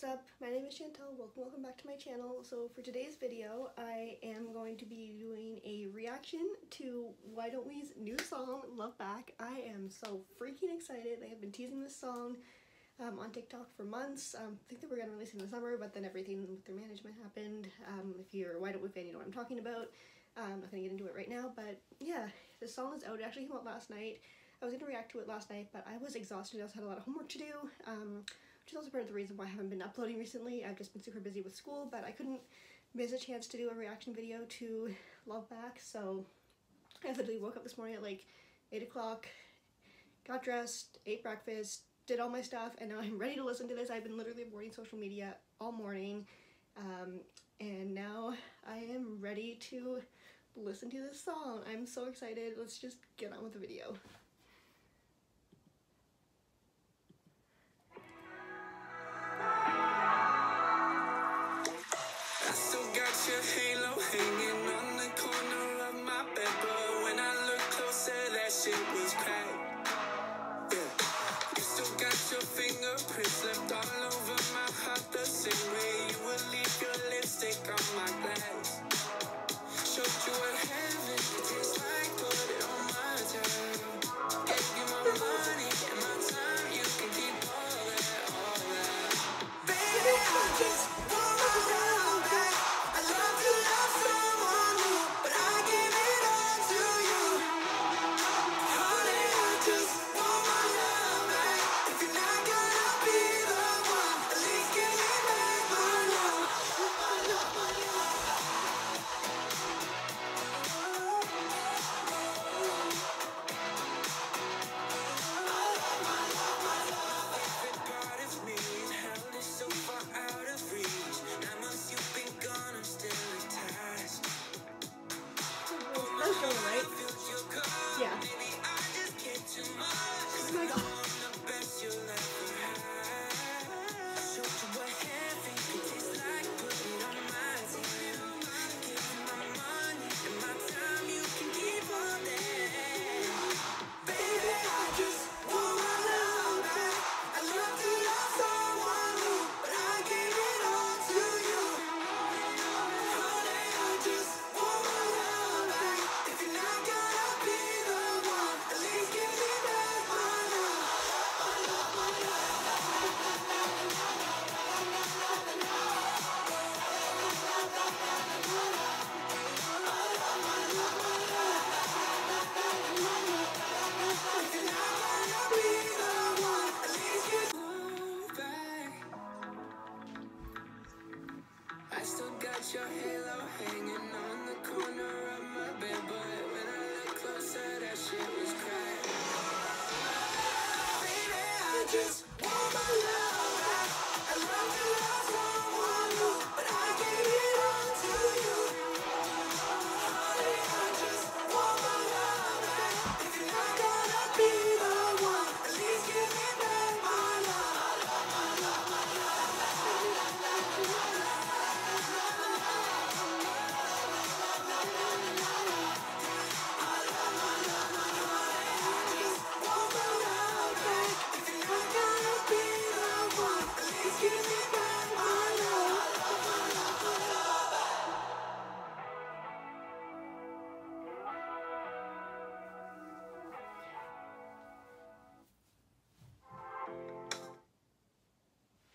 what's up? My name is Chantilly. Welcome, welcome back to my channel. So for today's video, I am going to be doing a reaction to Why Don't We's new song, Love Back. I am so freaking excited. They have been teasing this song um, on TikTok for months. Um, I think they were going to release it in the summer, but then everything with their management happened. Um, if you're a Why Don't We fan, you know what I'm talking about. Um, I'm not going to get into it right now, but yeah, the song is out. It actually came out last night. I was going to react to it last night, but I was exhausted. I also had a lot of homework to do. Which is also part of the reason why I haven't been uploading recently. I've just been super busy with school, but I couldn't miss a chance to do a reaction video to Love Back, so I literally woke up this morning at like 8 o'clock, got dressed, ate breakfast, did all my stuff, and now I'm ready to listen to this. I've been literally avoiding social media all morning, um, and now I am ready to listen to this song. I'm so excited. Let's just get on with the video. Shit was cracked. Yeah, you still got your fingerprints left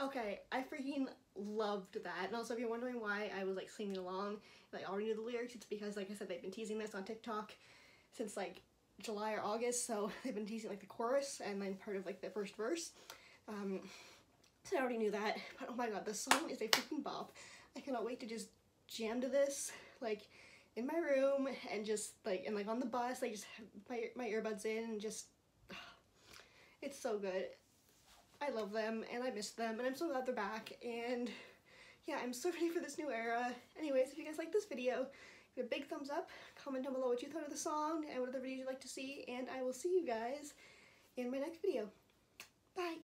Okay, I freaking loved that. And also if you're wondering why I was like singing along, like I already knew the lyrics, it's because like I said, they've been teasing this on TikTok since like July or August, so they've been teasing like the chorus and then part of like the first verse. Um, so I already knew that, but oh my god, this song is a freaking bop. I cannot wait to just jam to this, like in my room and just like, and like on the bus, like just have my, my earbuds in and just, it's so good. I love them and I miss them and I'm so glad they're back and yeah, I'm so ready for this new era. Anyways, if you guys like this video, give a big thumbs up, comment down below what you thought of the song and what other videos you'd like to see, and I will see you guys in my next video. Bye!